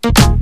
Thank you